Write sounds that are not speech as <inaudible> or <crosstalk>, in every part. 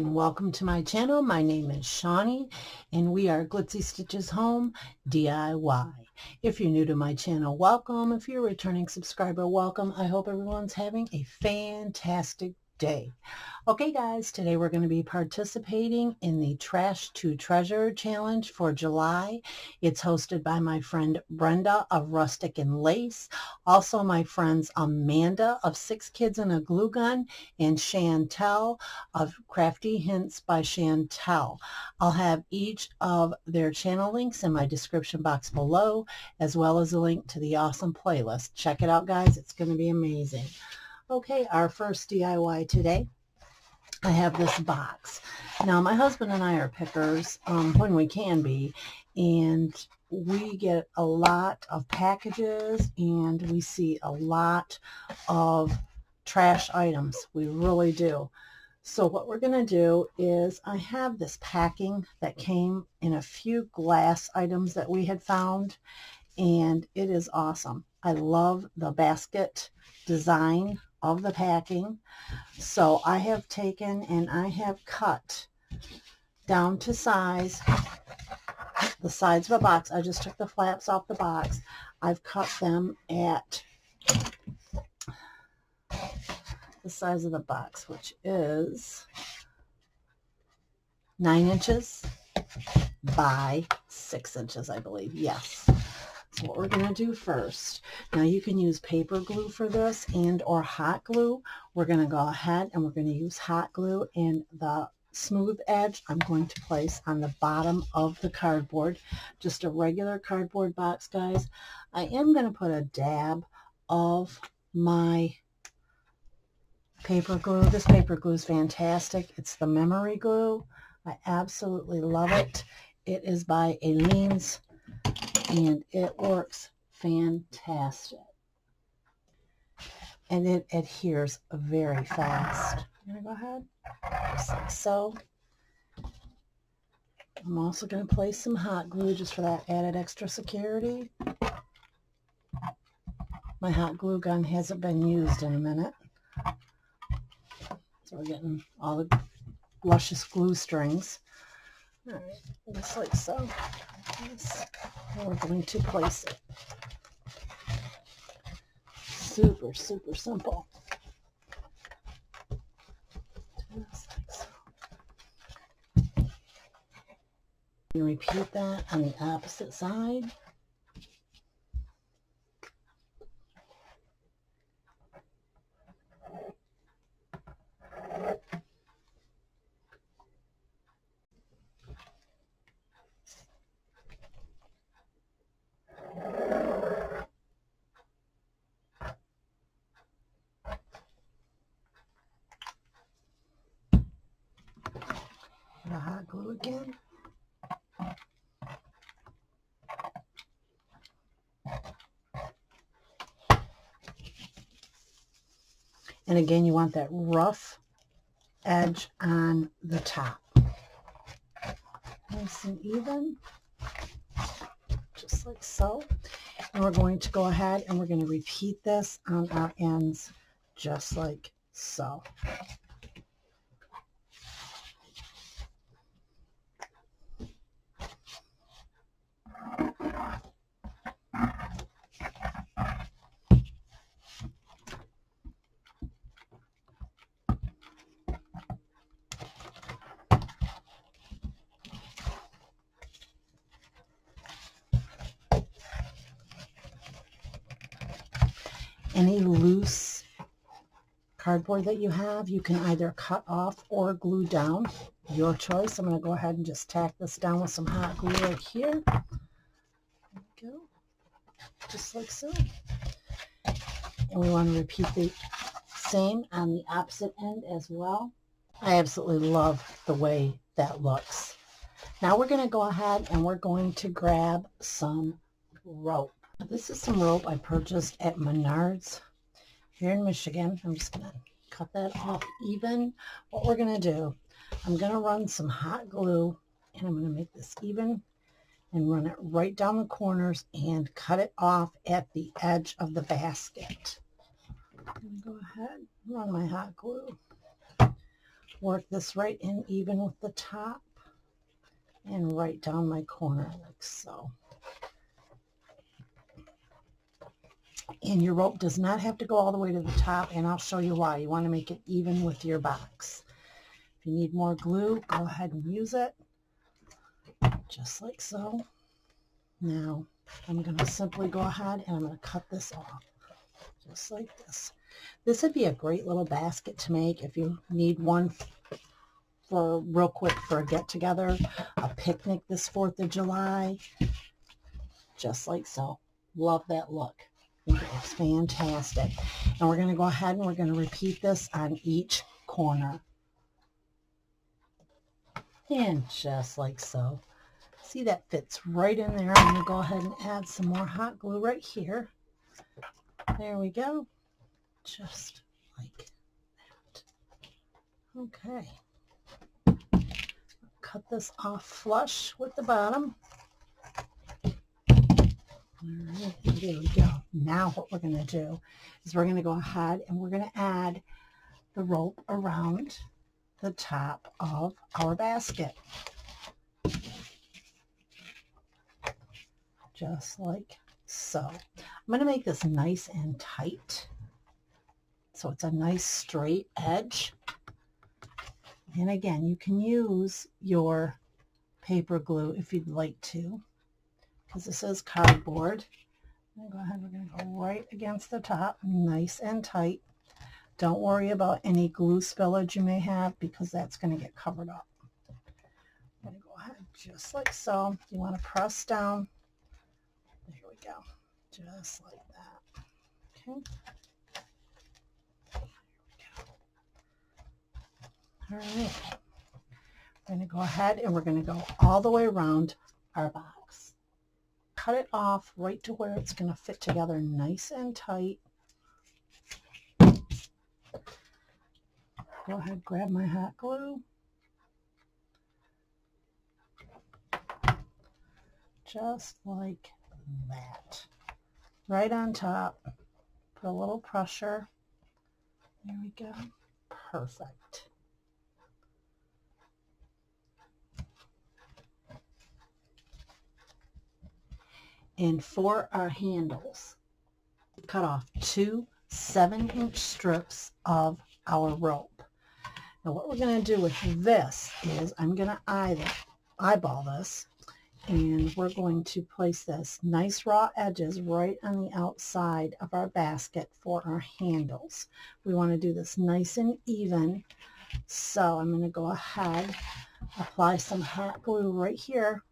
and welcome to my channel. My name is Shawnie and we are Glitzy Stitches Home DIY. If you're new to my channel, welcome. If you're a returning subscriber, welcome. I hope everyone's having a fantastic day. Okay guys, today we're going to be participating in the Trash to Treasure Challenge for July. It's hosted by my friend Brenda of Rustic and Lace, also my friends Amanda of Six Kids and a Glue Gun, and Shantelle of Crafty Hints by Shantelle. I'll have each of their channel links in my description box below, as well as a link to the awesome playlist. Check it out guys, it's going to be amazing. Okay, our first DIY today. I have this box. Now, my husband and I are pickers um, when we can be, and we get a lot of packages, and we see a lot of trash items. We really do. So what we're going to do is I have this packing that came in a few glass items that we had found, and it is awesome. I love the basket design of the packing. So I have taken and I have cut down to size the sides of a box. I just took the flaps off the box. I've cut them at the size of the box, which is nine inches by six inches, I believe. Yes what we're going to do first. Now you can use paper glue for this and or hot glue. We're going to go ahead and we're going to use hot glue and the smooth edge I'm going to place on the bottom of the cardboard. Just a regular cardboard box, guys. I am going to put a dab of my paper glue. This paper glue is fantastic. It's the memory glue. I absolutely love it. It is by Aleene's and it works fantastic. And it adheres very fast. I'm going to go ahead, just like so. I'm also going to place some hot glue just for that added extra security. My hot glue gun hasn't been used in a minute. So we're getting all the luscious glue strings. All right, just like so. We're going to place it. Super, super simple. Just like so. You repeat that on the opposite side. the hot glue again. And again, you want that rough edge on the top. Nice and even, just like so. And we're going to go ahead and we're going to repeat this on our ends, just like so. any loose cardboard that you have, you can either cut off or glue down. Your choice. I'm going to go ahead and just tack this down with some hot glue right here. Go. Just like so. And we want to repeat the same on the opposite end as well. I absolutely love the way that looks. Now we're going to go ahead and we're going to grab some rope. This is some rope I purchased at Menards here in Michigan. I'm just going to cut that off even. What we're going to do, I'm going to run some hot glue and I'm going to make this even and run it right down the corners and cut it off at the edge of the basket. go ahead, run my hot glue work this right in even with the top and right down my corner like so. And your rope does not have to go all the way to the top, and I'll show you why. You want to make it even with your box. If you need more glue, go ahead and use it, just like so. Now, I'm going to simply go ahead and I'm going to cut this off, just like this. This would be a great little basket to make if you need one for real quick for a get-together, a picnic this 4th of July, just like so. Love that look. It's fantastic. And we're going to go ahead and we're going to repeat this on each corner. And just like so. See that fits right in there. I'm going to go ahead and add some more hot glue right here. There we go. Just like that. Okay. Cut this off flush with the bottom. There we go. Now what we're going to do is we're going to go ahead and we're going to add the rope around the top of our basket. Just like so. I'm going to make this nice and tight. So it's a nice straight edge. And again, you can use your paper glue if you'd like to because this is cardboard. go ahead, we're going to go right against the top, nice and tight. Don't worry about any glue spillage you may have because that's going to get covered up. I'm going to go ahead just like so. You want to press down. There we go. Just like that. Okay. All right. We're going to go ahead and we're going to go all the way around our box cut it off right to where it's going to fit together nice and tight. Go ahead, grab my hot glue. Just like that. Right on top. Put a little pressure. There we go. Perfect. And for our handles, cut off two 7-inch strips of our rope. Now what we're going to do with this is I'm going to eyeball this and we're going to place this nice raw edges right on the outside of our basket for our handles. We want to do this nice and even. So I'm going to go ahead, apply some hot glue right here,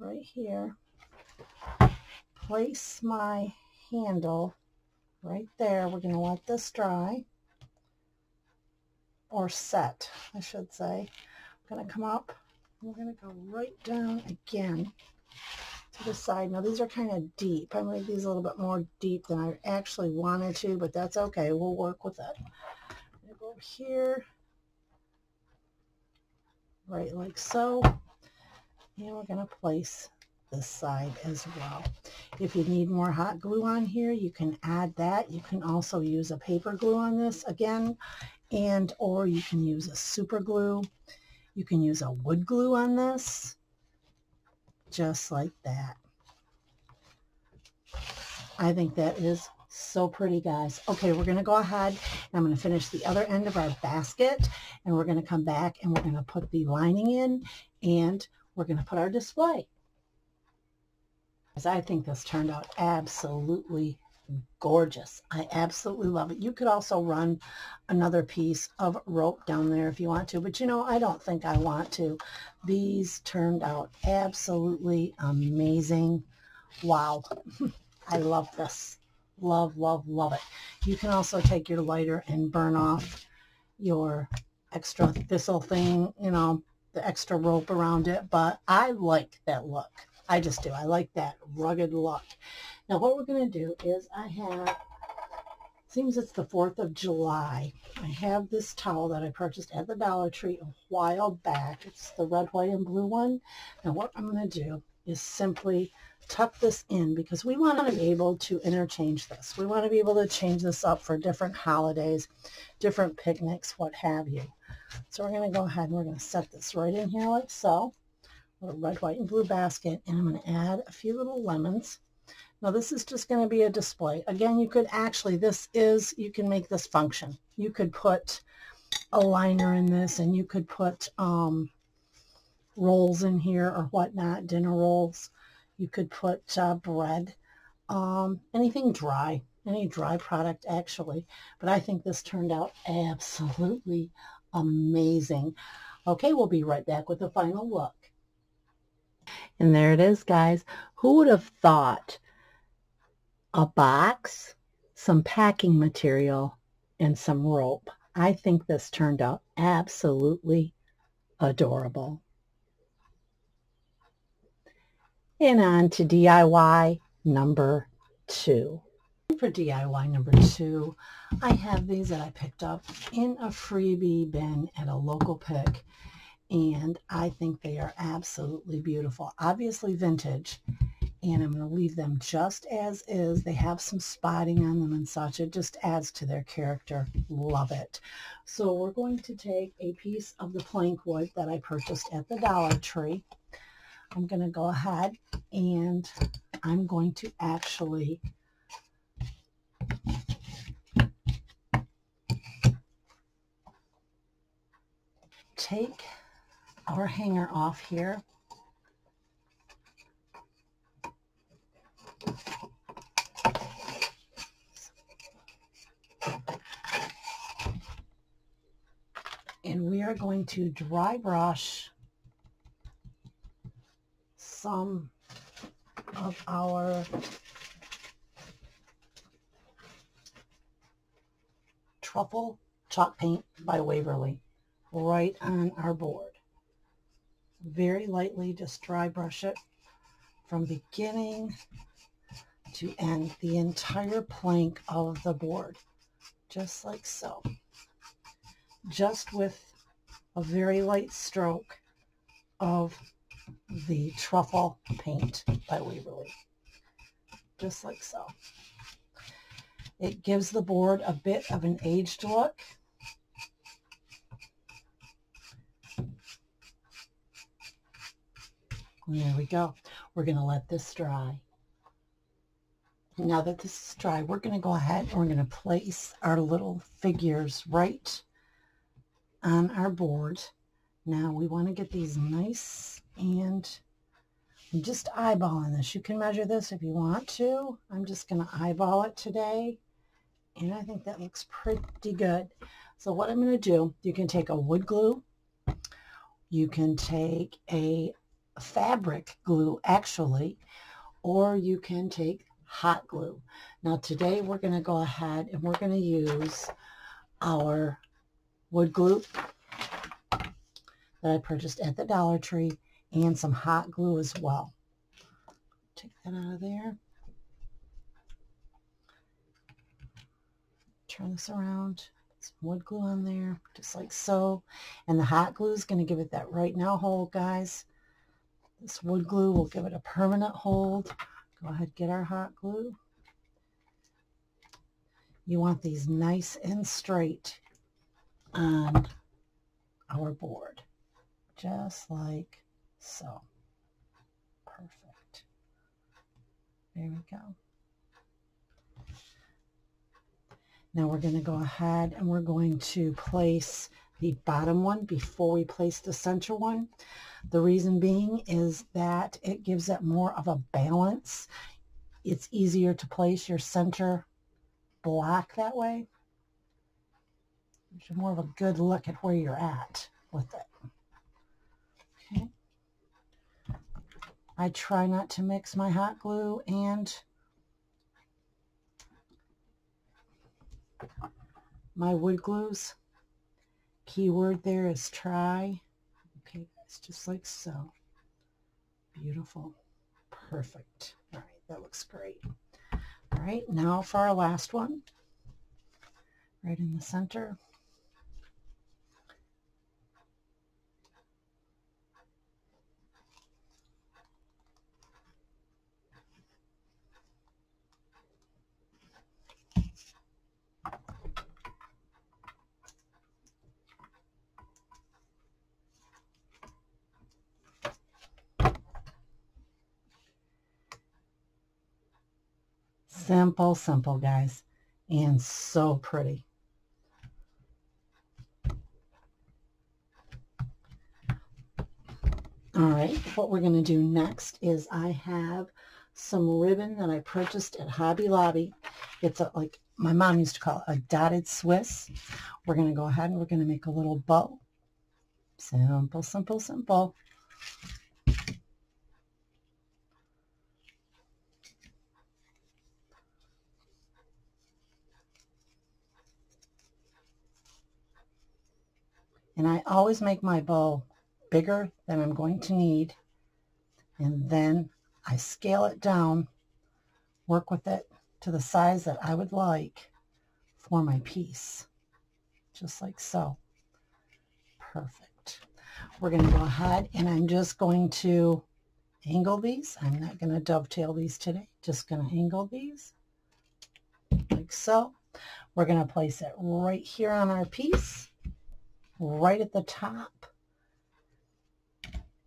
right here, place my handle right there. We're going to let this dry or set, I should say. I'm going to come up. We're going to go right down again to the side. Now these are kind of deep. I made these a little bit more deep than I actually wanted to, but that's okay. We'll work with it. I'm go here, right like so. And we're going to place this side as well. If you need more hot glue on here, you can add that. You can also use a paper glue on this again, and or you can use a super glue. You can use a wood glue on this, just like that. I think that is so pretty, guys. Okay, we're going to go ahead and I'm going to finish the other end of our basket and we're going to come back and we're going to put the lining in and we're going to put our display. I think this turned out absolutely gorgeous. I absolutely love it. You could also run another piece of rope down there if you want to, but you know, I don't think I want to. These turned out absolutely amazing. Wow. <laughs> I love this. Love, love, love it. You can also take your lighter and burn off your extra thistle thing, you know, the extra rope around it, but I like that look. I just do. I like that rugged look. Now what we're going to do is I have, seems it's the 4th of July. I have this towel that I purchased at the Dollar Tree a while back. It's the red, white, and blue one. Now what I'm going to do is simply tuck this in because we want to be able to interchange this. We want to be able to change this up for different holidays, different picnics, what have you. So we're going to go ahead and we're going to set this right in here like so. A red, white, and blue basket. And I'm going to add a few little lemons. Now this is just going to be a display. Again, you could actually, this is, you can make this function. You could put a liner in this and you could put um, rolls in here or whatnot, dinner rolls. You could put uh, bread, um, anything dry, any dry product actually. But I think this turned out absolutely amazing. Okay, we'll be right back with the final look. And there it is, guys. Who would have thought a box, some packing material, and some rope. I think this turned out absolutely adorable. And on to DIY number two. For DIY number two, I have these that I picked up in a freebie bin at a local pick, and I think they are absolutely beautiful. Obviously vintage, and I'm going to leave them just as is. They have some spotting on them and such. It just adds to their character. Love it. So we're going to take a piece of the plank wood that I purchased at the Dollar Tree. I'm going to go ahead and I'm going to actually take our hanger off here and we are going to dry brush some of our truffle chalk paint by Waverly right on our board. Very lightly, just dry brush it from beginning to end the entire plank of the board, just like so. Just with a very light stroke of the truffle paint by Waverly, just like so. It gives the board a bit of an aged look. There we go. We're going to let this dry. Now that this is dry, we're going to go ahead and we're going to place our little figures right on our board. Now we want to get these nice and I'm just eyeballing this. You can measure this if you want to. I'm just going to eyeball it today. And I think that looks pretty good. So what I'm going to do, you can take a wood glue. You can take a fabric glue actually, or you can take hot glue. Now today we're going to go ahead and we're going to use our wood glue that I purchased at the Dollar Tree and some hot glue as well. Take that out of there. Turn this around. Some wood glue on there, just like so. And the hot glue is going to give it that right now hold, guys. This wood glue will give it a permanent hold. Go ahead, get our hot glue. You want these nice and straight on our board, just like so. Perfect. There we go. Now we're going to go ahead and we're going to place the bottom one before we place the center one. The reason being is that it gives it more of a balance. It's easier to place your center block that way. Gives more of a good look at where you're at with it. Okay. I try not to mix my hot glue and my wood glues. Keyword there is try. Okay, guys, just like so. Beautiful. Perfect. All right, that looks great. All right, now for our last one. Right in the center. Simple, simple, guys. And so pretty. All right, what we're going to do next is I have some ribbon that I purchased at Hobby Lobby. It's a, like my mom used to call it a dotted Swiss. We're going to go ahead and we're going to make a little bow. Simple, simple, simple. And I always make my bow bigger than I'm going to need. And then I scale it down, work with it to the size that I would like for my piece. Just like so. Perfect. We're going to go ahead and I'm just going to angle these. I'm not going to dovetail these today. Just going to angle these like so. We're going to place it right here on our piece, right at the top.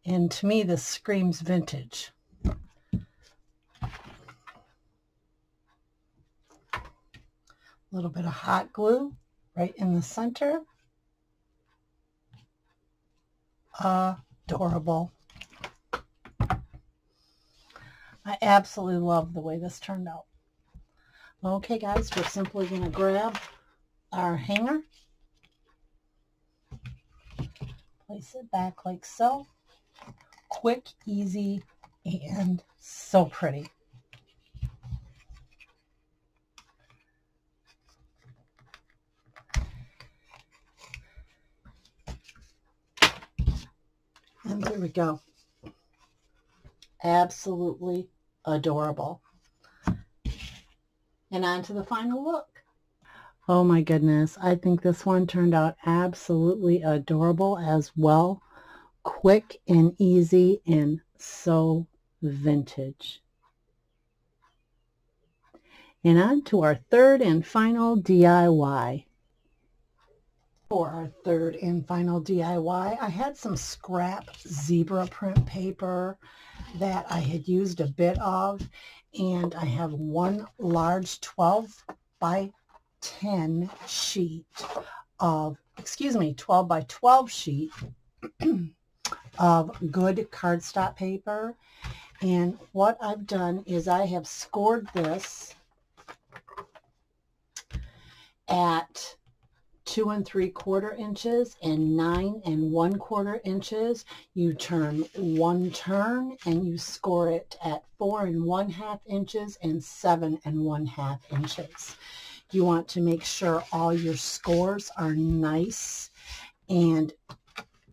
And to me, this screams vintage. A little bit of hot glue right in the center. Adorable. I absolutely love the way this turned out. Okay, guys, we're simply going to grab our hanger, place it back like so quick, easy, and so pretty. And there we go. Absolutely adorable. And on to the final look. Oh my goodness. I think this one turned out absolutely adorable as well quick and easy and so vintage. And on to our third and final DIY. For our third and final DIY, I had some scrap zebra print paper that I had used a bit of, and I have one large 12 by 10 sheet of, excuse me, 12 by 12 sheet <clears throat> of good cardstock paper. And what I've done is I have scored this at two and three quarter inches and nine and one quarter inches. You turn one turn and you score it at four and one half inches and seven and one half inches. You want to make sure all your scores are nice and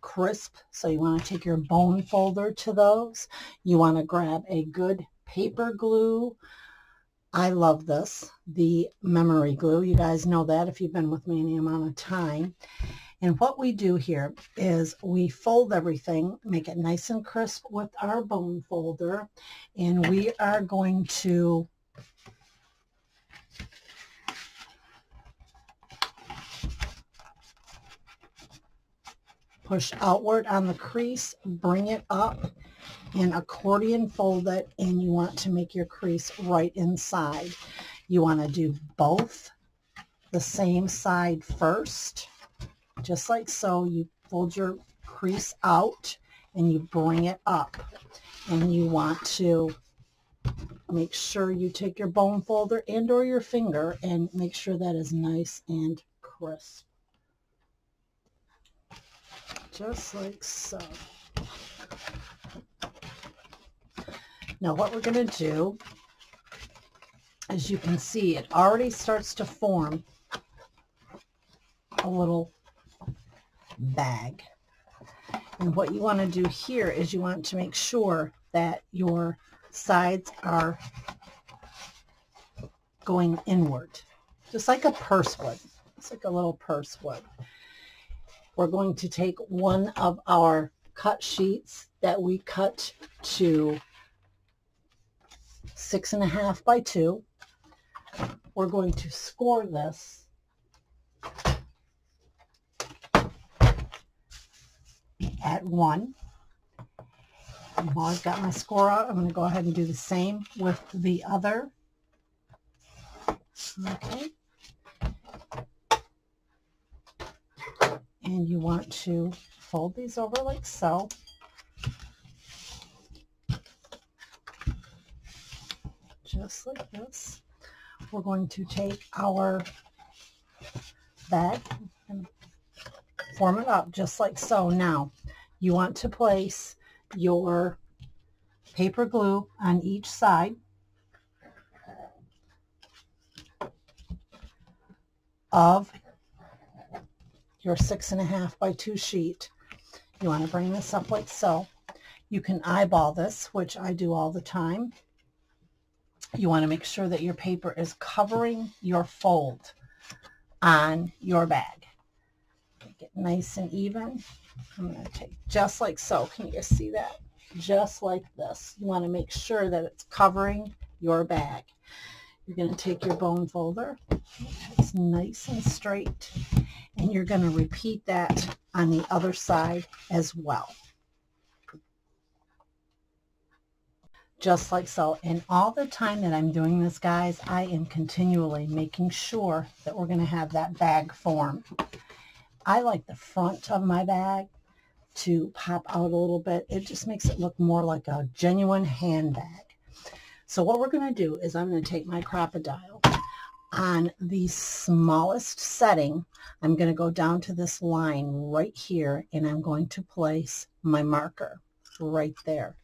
crisp. So you want to take your bone folder to those. You want to grab a good paper glue. I love this, the memory glue. You guys know that if you've been with me any amount of time. And what we do here is we fold everything, make it nice and crisp with our bone folder, and we are going to push outward on the crease, bring it up, and accordion fold it, and you want to make your crease right inside. You want to do both the same side first, just like so. You fold your crease out, and you bring it up, and you want to make sure you take your bone folder and or your finger and make sure that is nice and crisp just like so. Now what we're going to do, as you can see, it already starts to form a little bag. And what you want to do here is you want to make sure that your sides are going inward, just like a purse would. It's like a little purse would we're going to take one of our cut sheets that we cut to six and a half by two. We're going to score this at one. While I've got my score out, I'm going to go ahead and do the same with the other Okay. And you want to fold these over like so. Just like this. We're going to take our bag and form it up just like so. Now, you want to place your paper glue on each side of your six and a half by two sheet. You want to bring this up like so. You can eyeball this, which I do all the time. You want to make sure that your paper is covering your fold on your bag. Make it nice and even. I'm going to take just like so. Can you see that? Just like this. You want to make sure that it's covering your bag. You're going to take your bone folder. It's nice and straight. And you're going to repeat that on the other side as well. Just like so. And all the time that I'm doing this, guys, I am continually making sure that we're going to have that bag form. I like the front of my bag to pop out a little bit. It just makes it look more like a genuine handbag. So what we're going to do is I'm going to take my Crop-A-Dile on the smallest setting. I'm going to go down to this line right here and I'm going to place my marker right there.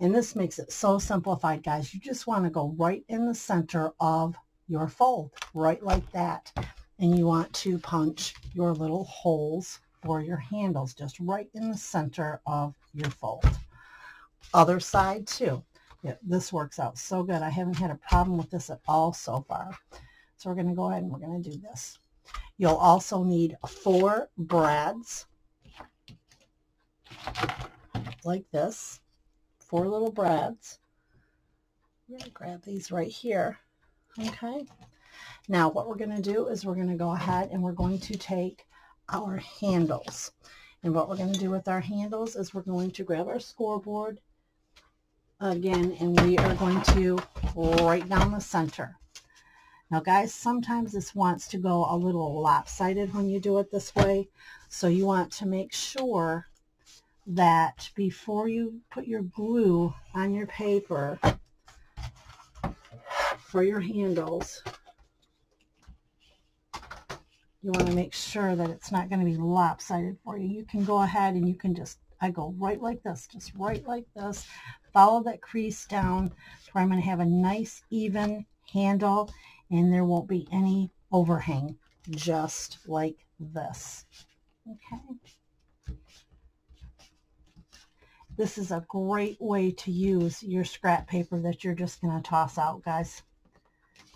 And this makes it so simplified, guys. You just want to go right in the center of your fold, right like that. And you want to punch your little holes for your handles just right in the center of your fold. Other side too. Yeah, this works out so good. I haven't had a problem with this at all so far. So we're going to go ahead and we're going to do this. You'll also need four brads like this. Four little brads. I'm going to grab these right here. Okay. Now what we're going to do is we're going to go ahead and we're going to take our handles. And what we're going to do with our handles is we're going to grab our scoreboard again and we are going to right down the center. Now guys, sometimes this wants to go a little lopsided when you do it this way. So you want to make sure that before you put your glue on your paper for your handles, you want to make sure that it's not going to be lopsided for you. You can go ahead and you can just, I go right like this, just right like this. Follow that crease down to where I'm going to have a nice even handle and there won't be any overhang, just like this. Okay. This is a great way to use your scrap paper that you're just going to toss out, guys.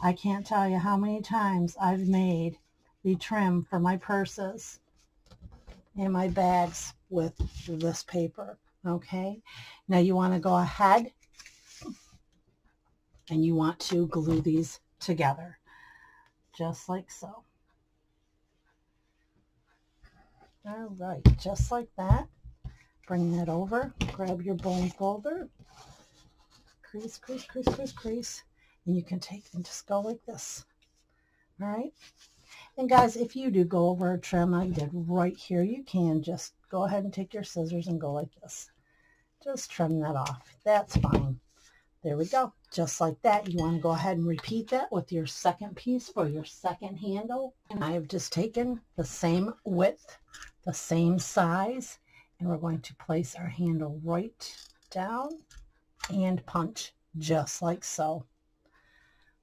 I can't tell you how many times I've made the trim for my purses and my bags with this paper. Okay, now you want to go ahead and you want to glue these together just like so. All right, just like that. Bring that over, grab your bone folder, crease, crease, crease, crease, crease, and you can take and just go like this. All right, and guys, if you do go over a trim I did right here, you can just go ahead and take your scissors and go like this. Just trim that off. That's fine. There we go. Just like that. You want to go ahead and repeat that with your second piece for your second handle. And I have just taken the same width, the same size, and we're going to place our handle right down and punch just like so.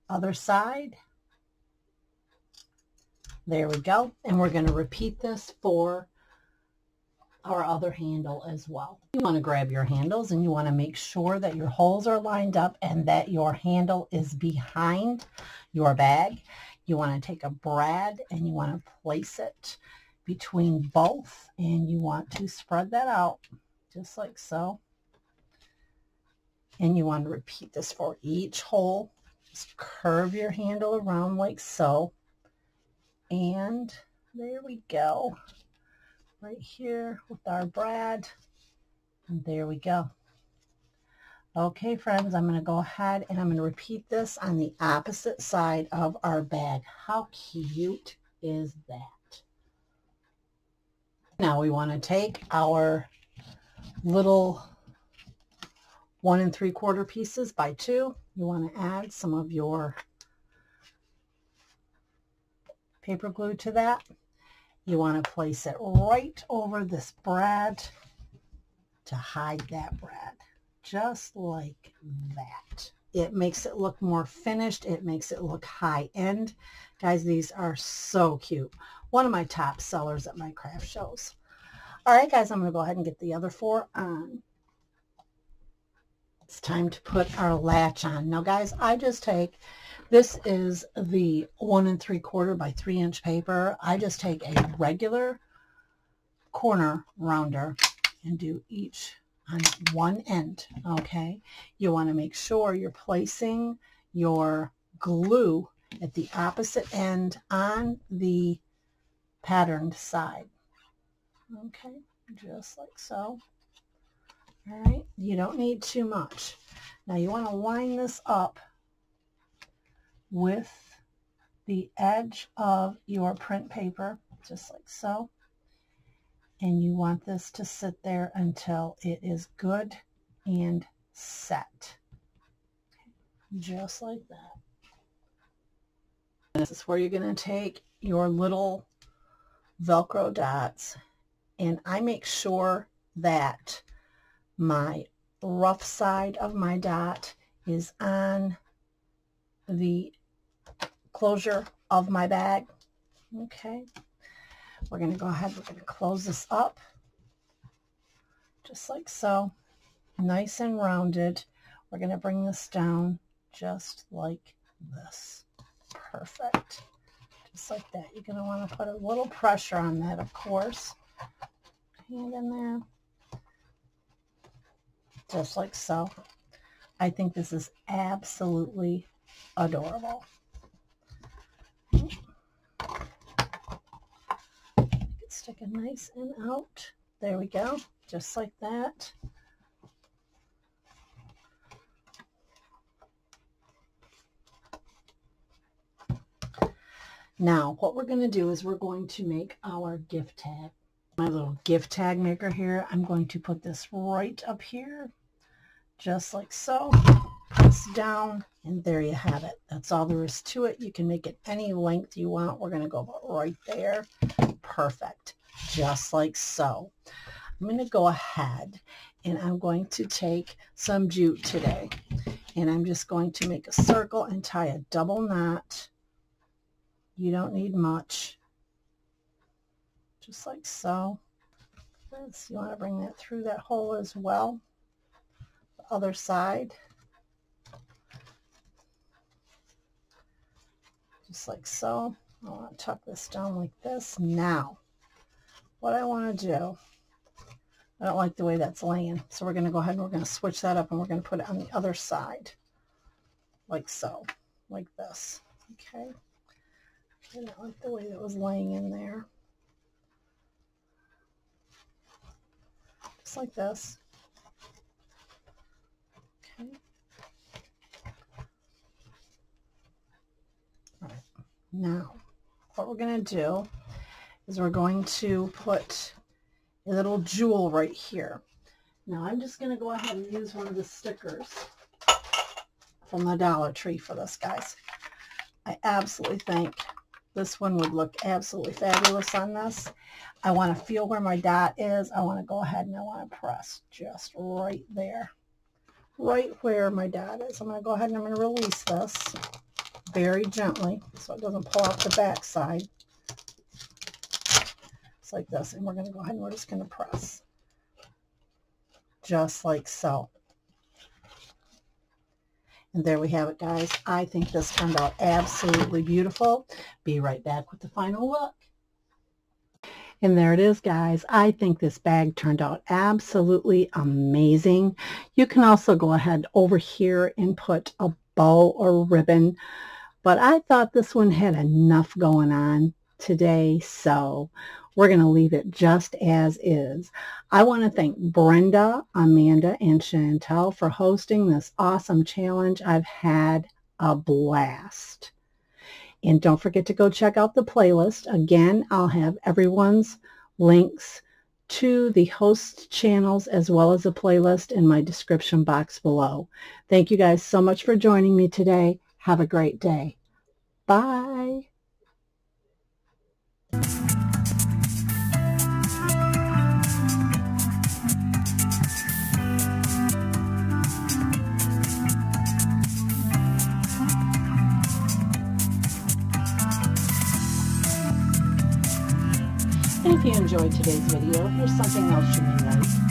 Other side. There we go. And we're going to repeat this for our other handle as well. You want to grab your handles and you want to make sure that your holes are lined up and that your handle is behind your bag. You want to take a brad and you want to place it between both and you want to spread that out just like so. And you want to repeat this for each hole. Just curve your handle around like so. And there we go. Right here with our brad. And there we go. Okay, friends, I'm going to go ahead and I'm going to repeat this on the opposite side of our bag. How cute is that? Now we want to take our little one and three quarter pieces by two. You want to add some of your paper glue to that. You want to place it right over this brad to hide that brad just like that. It makes it look more finished. It makes it look high end. Guys, these are so cute. One of my top sellers at my craft shows. All right, guys, I'm going to go ahead and get the other four on. It's time to put our latch on. Now, guys, I just take, this is the one and three quarter by three inch paper. I just take a regular corner rounder and do each on one end, okay? You want to make sure you're placing your glue at the opposite end on the patterned side. Okay, just like so. All right, you don't need too much. Now you want to line this up with the edge of your print paper, just like so and you want this to sit there until it is good and set. Just like that. This is where you're going to take your little Velcro dots and I make sure that my rough side of my dot is on the closure of my bag. Okay. We're going to go ahead, we're going to close this up just like so, nice and rounded. We're going to bring this down just like this. Perfect. Just like that. You're going to want to put a little pressure on that, of course. Hand in there. Just like so. I think this is absolutely adorable. Stick it nice and out. There we go, just like that. Now, what we're going to do is we're going to make our gift tag. My little gift tag maker here, I'm going to put this right up here, just like so. Press down, and there you have it. That's all there is to it. You can make it any length you want. We're going to go right there perfect, just like so. I'm going to go ahead and I'm going to take some jute today. And I'm just going to make a circle and tie a double knot. You don't need much. Just like so. This, you want to bring that through that hole as well. The other side. Just like so. I want to tuck this down like this. Now, what I want to do, I don't like the way that's laying, so we're going to go ahead and we're going to switch that up and we're going to put it on the other side, like so, like this, okay? I don't like the way that was laying in there. Just like this. Okay. All right. Now, what we're going to do is we're going to put a little jewel right here. Now I'm just going to go ahead and use one of the stickers from the Dollar Tree for this, guys. I absolutely think this one would look absolutely fabulous on this. I want to feel where my dot is. I want to go ahead and I want to press just right there. Right where my dot is. I'm going to go ahead and I'm going to release this very gently so it doesn't pull off the back side. It's like this. And we're going to go ahead and we're just going to press. Just like so. And there we have it, guys. I think this turned out absolutely beautiful. Be right back with the final look. And there it is, guys. I think this bag turned out absolutely amazing. You can also go ahead over here and put a bow or ribbon but I thought this one had enough going on today, so we're going to leave it just as is. I want to thank Brenda, Amanda, and Shantelle for hosting this awesome challenge. I've had a blast. And don't forget to go check out the playlist. Again, I'll have everyone's links to the host channels as well as the playlist in my description box below. Thank you guys so much for joining me today. Have a great day. Bye. And if you enjoyed today's video, here's something else you may like.